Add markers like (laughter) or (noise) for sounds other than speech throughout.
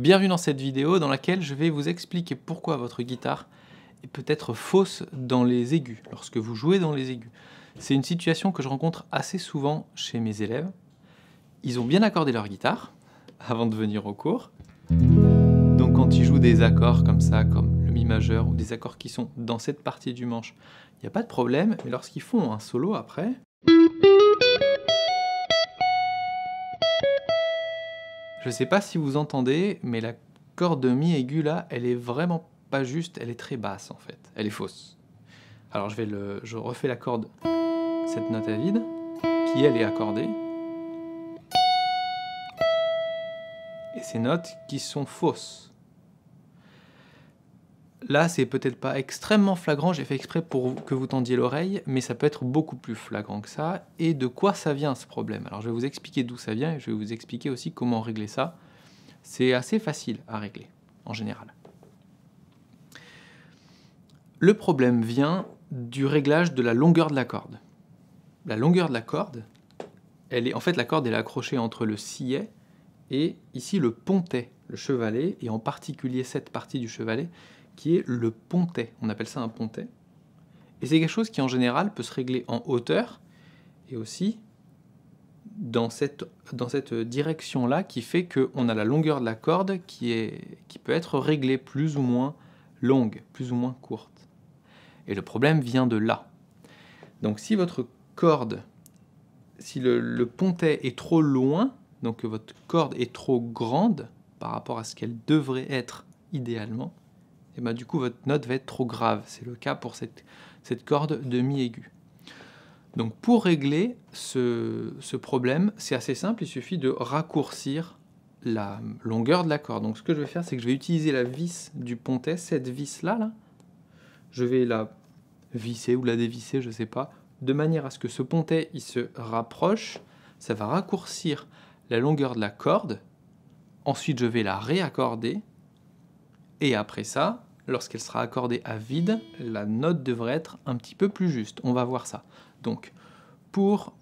Bienvenue dans cette vidéo dans laquelle je vais vous expliquer pourquoi votre guitare est peut-être fausse dans les aigus, lorsque vous jouez dans les aigus. C'est une situation que je rencontre assez souvent chez mes élèves. Ils ont bien accordé leur guitare avant de venir au cours. Donc quand ils jouent des accords comme ça, comme le mi majeur, ou des accords qui sont dans cette partie du manche, il n'y a pas de problème, mais lorsqu'ils font un solo après, Je ne sais pas si vous entendez, mais la corde mi aiguë là, elle est vraiment pas juste, elle est très basse en fait. Elle est fausse. Alors je vais je refais la corde, cette note à vide, qui elle est accordée. Et ces notes qui sont fausses. Là, c'est peut-être pas extrêmement flagrant, j'ai fait exprès pour que vous tendiez l'oreille, mais ça peut être beaucoup plus flagrant que ça. Et de quoi ça vient ce problème? Alors je vais vous expliquer d'où ça vient et je vais vous expliquer aussi comment régler ça. C'est assez facile à régler, en général. Le problème vient du réglage de la longueur de la corde. La longueur de la corde, elle est, en fait la corde est accrochée entre le sillet et ici le pontet, le chevalet, et en particulier cette partie du chevalet qui est le pontet. On appelle ça un pontet. Et c'est quelque chose qui en général peut se régler en hauteur et aussi dans cette, direction-là qui fait qu'on a la longueur de la corde qui peut être réglée plus ou moins longue, plus ou moins courte. Et le problème vient de là. Donc si votre corde, si le, le pontet est trop loin, donc que votre corde est trop grande par rapport à ce qu'elle devrait être idéalement, et ben, du coup votre note va être trop grave. C'est le cas pour cette, cette corde de mi aigu. Donc pour régler ce, ce problème, c'est assez simple, il suffit de raccourcir la longueur de la corde. Donc ce que je vais faire, c'est que je vais utiliser la vis du pontet, cette vis-là, là. je vais la visser ou la dévisser, je ne sais pas, de manière à ce que ce pontet il se rapproche, ça va raccourcir la longueur de la corde, ensuite je vais la réaccorder, et après ça, lorsqu'elle sera accordée à vide, la note devrait être un petit peu plus juste. On va voir ça. Donc, pour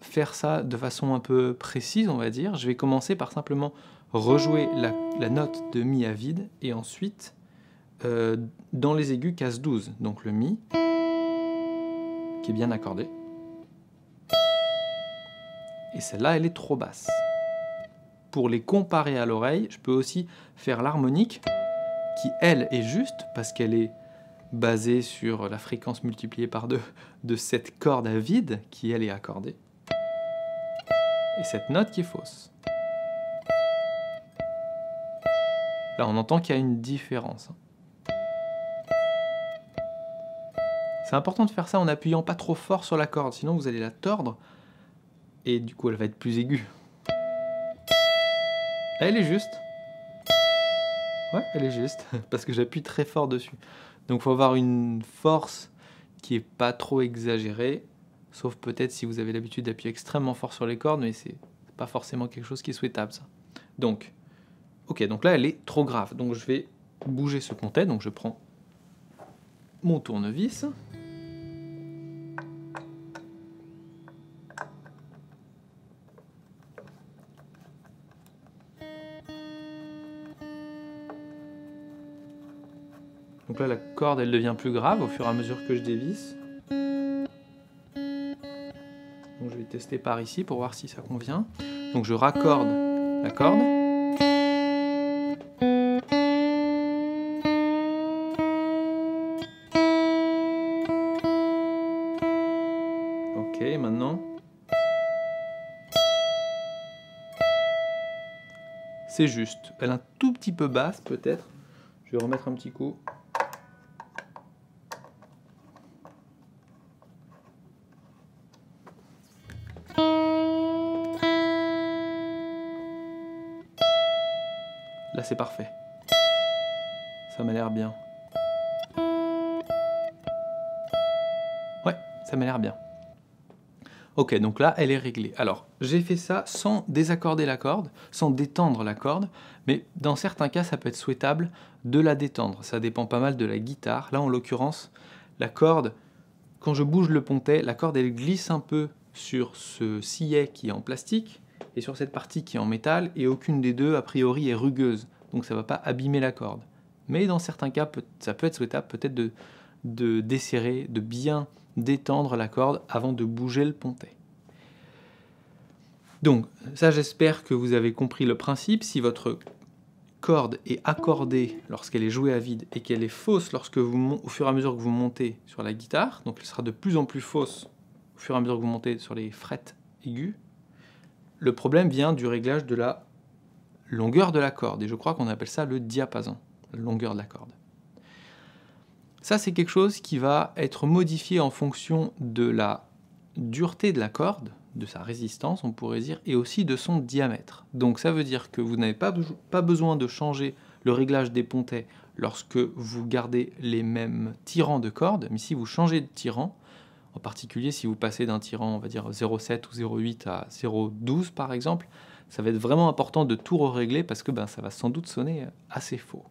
faire ça de façon un peu précise, on va dire, je vais commencer par simplement rejouer la, note de Mi à vide et ensuite euh, dans les aigus casse 12. Donc le Mi qui est bien accordé. Et celle-là, elle est trop basse. Pour les comparer à l'oreille, je peux aussi faire l'harmonique qui elle est juste parce qu'elle est basée sur la fréquence multipliée par deux de cette corde à vide qui elle est accordée. Et cette note qui est fausse. Là on entend qu'il y a une différence. C'est important de faire ça en appuyant pas trop fort sur la corde, sinon vous allez la tordre et du coup elle va être plus aiguë. Elle est juste. Ouais, elle est juste, (laughs) parce que j'appuie très fort dessus. Donc il faut avoir une force qui est pas trop exagérée, sauf peut-être si vous avez l'habitude d'appuyer extrêmement fort sur les cordes, mais c'est pas forcément quelque chose qui est souhaitable ça. Donc, ok, donc là elle est trop grave. Donc je vais bouger ce pontet, donc je prends mon tournevis. Donc là, la corde, elle devient plus grave au fur et à mesure que je dévisse. Donc je vais tester par ici pour voir si ça convient. Donc je raccorde la corde. Ok, maintenant. C'est juste. Elle est un tout petit peu basse peut-être. Je vais remettre un petit coup. C'est parfait. Ça m'a l'air bien. Ouais, ça m'a l'air bien. Ok, donc là, elle est réglée. Alors, j'ai fait ça sans désaccorder la corde, sans détendre la corde, mais dans certains cas, ça peut être souhaitable de la détendre. Ça dépend pas mal de la guitare. Là, en l'occurrence, la corde, quand je bouge le pontet, la corde, elle glisse un peu sur ce sillet qui est en plastique, et sur cette partie qui est en métal, et aucune des deux, a priori, est rugueuse. Donc ça ne va pas abîmer la corde. Mais dans certains cas, ça peut être souhaitable peut-être de, de desserrer, de bien détendre la corde avant de bouger le pontet. Donc ça j'espère que vous avez compris le principe. Si votre corde est accordée lorsqu'elle est jouée à vide et qu'elle est fausse lorsque vous, au fur et à mesure que vous montez sur la guitare, donc elle sera de plus en plus fausse au fur et à mesure que vous montez sur les frettes aiguës, le problème vient du réglage de la longueur de la corde. Et je crois qu'on appelle ça le diapason, longueur de la corde. Ça, c'est quelque chose qui va être modifié en fonction de la dureté de la corde, de sa résistance, on pourrait dire, et aussi de son diamètre. Donc ça veut dire que vous n'avez pas, pas besoin de changer le réglage des pontets lorsque vous gardez les mêmes tirants de corde, mais si vous changez de tirant, en particulier si vous passez d'un tirant, on va dire 0,7 ou 0,8 à 0,12 par exemple, ça va être vraiment important de tout régler parce que ben, ça va sans doute sonner assez faux.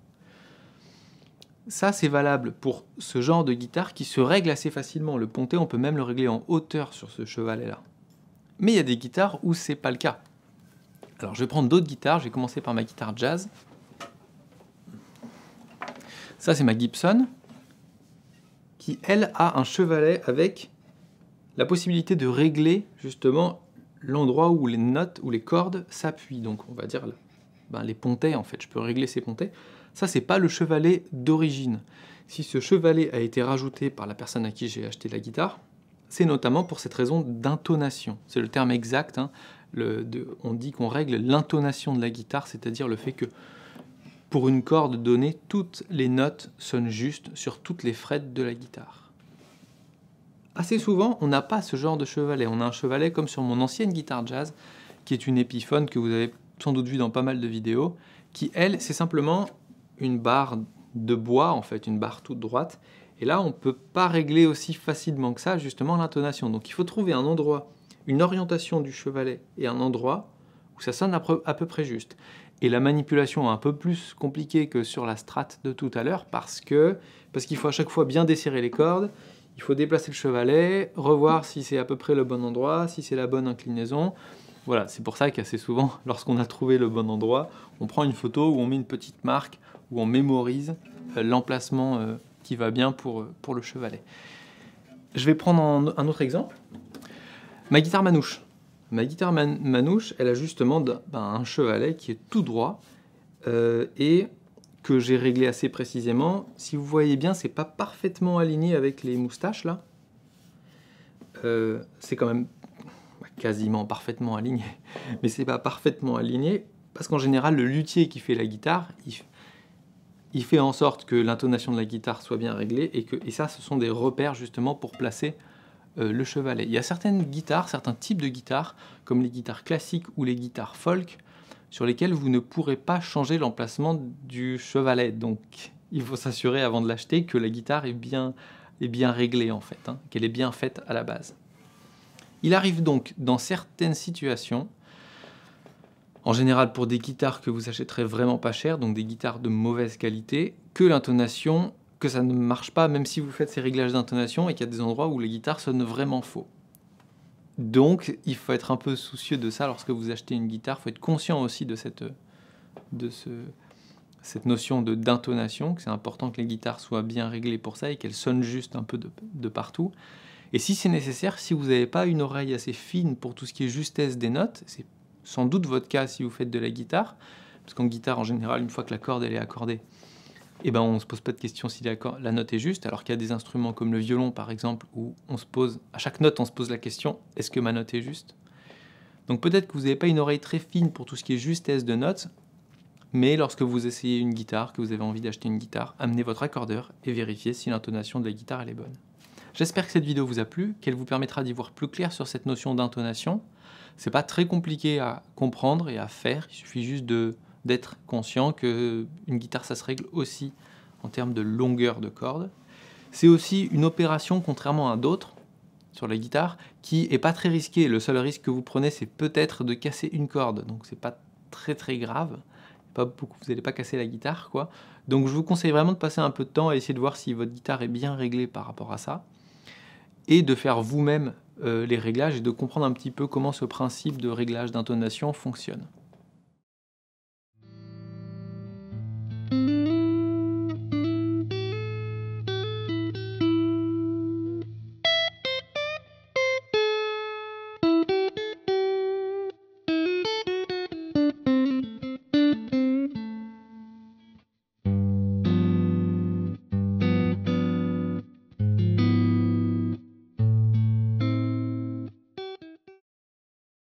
Ça, c'est valable pour ce genre de guitare qui se règle assez facilement. Le pontet, on peut même le régler en hauteur sur ce chevalet-là. Mais il y a des guitares où c'est pas le cas. Alors, je vais prendre d'autres guitares. Je vais commencer par ma guitare jazz. Ça, c'est ma Gibson, qui, elle, a un chevalet avec la possibilité de régler justement l'endroit où les notes, ou les cordes s'appuient. Donc, on va dire ben, les pontets, en fait. Je peux régler ces pontets. Ça, c'est pas le chevalet d'origine. Si ce chevalet a été rajouté par la personne à qui j'ai acheté la guitare, c'est notamment pour cette raison d'intonation. C'est le terme exact. Hein. on dit qu'on règle l'intonation de la guitare, c'est-à-dire le fait que pour une corde donnée, toutes les notes sonnent justes sur toutes les frettes de la guitare. Assez souvent, on n'a pas ce genre de chevalet. On a un chevalet comme sur mon ancienne guitare jazz, qui est une Epiphone que vous avez sans doute vu dans pas mal de vidéos, qui elle, c'est simplement une barre de bois, en fait, une barre toute droite. Et là, on ne peut pas régler aussi facilement que ça, justement, l'intonation. Donc il faut trouver un endroit, une orientation du chevalet et un endroit où ça sonne à peu, près juste. Et la manipulation est un peu plus compliquée que sur la strat de tout à l'heure parce que parce qu'il faut à chaque fois bien desserrer les cordes, il faut déplacer le chevalet, revoir si c'est à peu près le bon endroit, si c'est la bonne inclinaison. Voilà, c'est pour ça qu'assez souvent, (laughs) lorsqu'on a trouvé le bon endroit, on prend une photo où on met une petite marque où on mémorise euh, l'emplacement euh, qui va bien pour, euh, pour le chevalet. Je vais prendre un, autre exemple. Ma guitare manouche. Ma guitare manouche, elle a justement ben, un chevalet qui est tout droit et que j'ai réglé assez précisément. Si vous voyez bien, c'est pas parfaitement aligné avec les moustaches là. c'est quand même quasiment parfaitement aligné, (laughs) mais c'est pas parfaitement aligné parce qu'en général, le luthier qui fait la guitare, il, il fait en sorte que l'intonation de la guitare soit bien réglée et, que, et ça, ce sont des repères justement pour placer euh, le chevalet. Il y a certaines guitares, certains types de guitares, comme les guitares classiques ou les guitares folk, sur lesquelles vous ne pourrez pas changer l'emplacement du chevalet. Donc, il faut s'assurer avant de l'acheter que la guitare est bien, est bien réglée en fait, hein, qu'elle est bien faite à la base. Il arrive donc dans certaines situations en général pour des guitares que vous achèterez vraiment pas cher, donc des guitares de mauvaise qualité, que l'intonation, que ça ne marche pas même si vous faites ces réglages d'intonation et qu'il y a des endroits où les guitares sonnent vraiment faux. Donc il faut être un peu soucieux de ça lorsque vous achetez une guitare, il faut être conscient aussi de cette, de ce, cette notion de d'intonation, que c'est important que les guitares soient bien réglées pour ça et qu'elles sonnent juste un peu de, partout. Et si c'est nécessaire, si vous n'avez pas une oreille assez fine pour tout ce qui est justesse des notes, c'est sans doute votre cas si vous faites de la guitare, parce qu'en guitare, en général, une fois que la corde elle est accordée, eh ben, on ne se pose pas de question si la, note est juste, alors qu'il y a des instruments comme le violon, par exemple, où on se pose, à chaque note, on se pose la question, est-ce que ma note est juste? Donc peut-être que vous n'avez pas une oreille très fine pour tout ce qui est justesse de notes, mais lorsque vous essayez une guitare, que vous avez envie d'acheter une guitare, amenez votre accordeur et vérifiez si l'intonation de la guitare est bonne. J'espère que cette vidéo vous a plu, qu'elle vous permettra d'y voir plus clair sur cette notion d'intonation. C'est pas très compliqué à comprendre et à faire. Il suffit juste de d'être conscient que une guitare ça se règle aussi en termes de longueur de corde. C'est aussi une opération contrairement à d'autres sur la guitare qui est pas très risquée. Le seul risque que vous prenez c'est peut-être de casser une corde. Donc c'est pas très très grave. Pas beaucoup, vous n'allez pas casser la guitare quoi. Donc je vous conseille vraiment de passer un peu de temps à essayer de voir si votre guitare est bien réglée par rapport à ça et de faire vous-même euh, les réglages et de comprendre un petit peu comment ce principe de réglage d'intonation fonctionne.